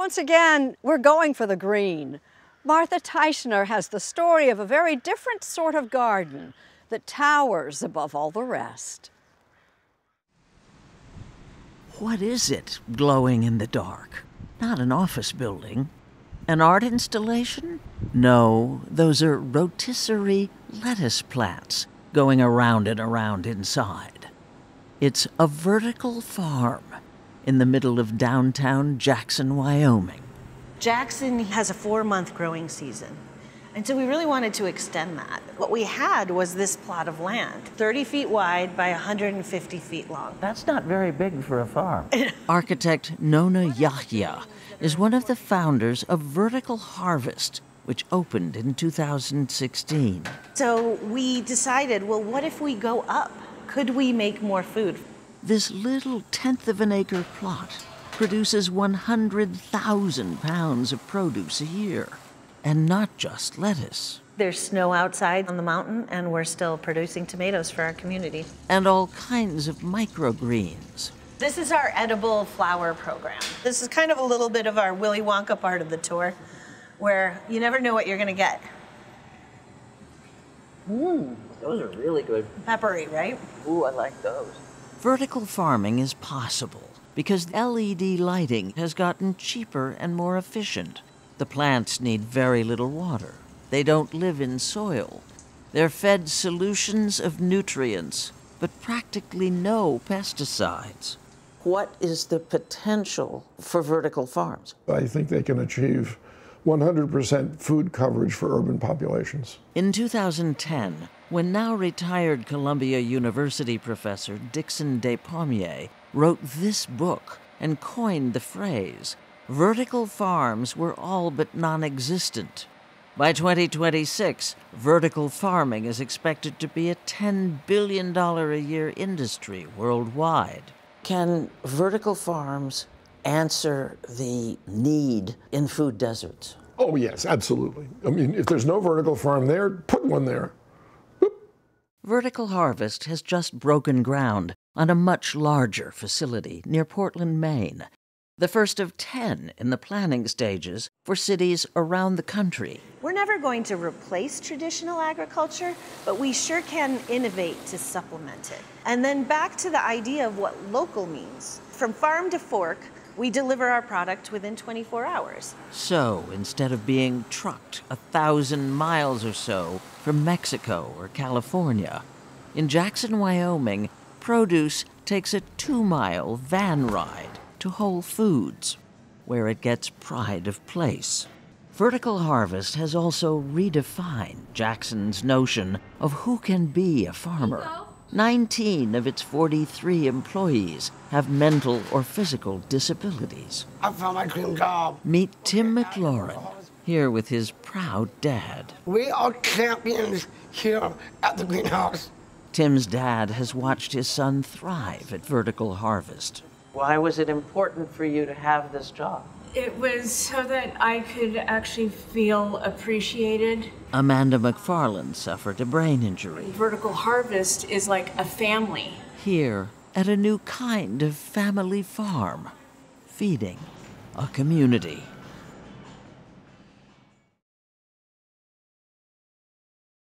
Once again, we're going for the green. Martha Teichner has the story of a very different sort of garden that towers above all the rest. What is it glowing in the dark? Not an office building. An art installation? No, those are rotisserie lettuce plants going around and around inside. It's a vertical farm in the middle of downtown Jackson, Wyoming. Jackson has a four month growing season. And so we really wanted to extend that. What we had was this plot of land, 30 feet wide by 150 feet long. That's not very big for a farm. Architect Nona Yehia is one of the founders of Vertical Harvest, which opened in 2016. So we decided, well, what if we go up? Could we make more food? This little tenth of an acre plot produces 100,000 pounds of produce a year. And not just lettuce. There's snow outside on the mountain, and we're still producing tomatoes for our community. And all kinds of microgreens. This is our edible flower program. This is kind of a little bit of our Willy Wonka part of the tour, where you never know what you're going to get. Mmm, those are really good. Peppery, right? Ooh, I like those. Vertical farming is possible because LED lighting has gotten cheaper and more efficient. The plants need very little water. They don't live in soil. They're fed solutions of nutrients, but practically no pesticides. What is the potential for vertical farms? I think they can achieve 100% food coverage for urban populations. In 2010, when now retired Columbia University professor Dickson Despommier wrote this book and coined the phrase, vertical farms were all but non existent. By 2026, vertical farming is expected to be a $10 billion a year industry worldwide. Can vertical farms answer the need in food deserts? Oh, yes, absolutely. I mean, if there's no vertical farm there, put one there. Vertical Harvest has just broken ground on a much larger facility near Portland, Maine, the first of 10 in the planning stages for cities around the country. We're never going to replace traditional agriculture, but we sure can innovate to supplement it. And then back to the idea of what local means. From farm to fork, we deliver our product within 24 hours. So, instead of being trucked a thousand miles or so from Mexico or California, in Jackson, Wyoming, produce takes a two mile van ride to Whole Foods, where it gets pride of place. Vertical Harvest has also redefined Jackson's notion of who can be a farmer. 19 of its 43 employees have mental or physical disabilities. I found my dream job. Meet Tim McLaurin, here with his proud dad. We are champions here at the greenhouse. Tim's dad has watched his son thrive at Vertical Harvest. Why was it important for you to have this job? It was so that I could actually feel appreciated. Amanda McFarland suffered a brain injury. Vertical Harvest is like a family. Here, at a new kind of family farm, feeding a community.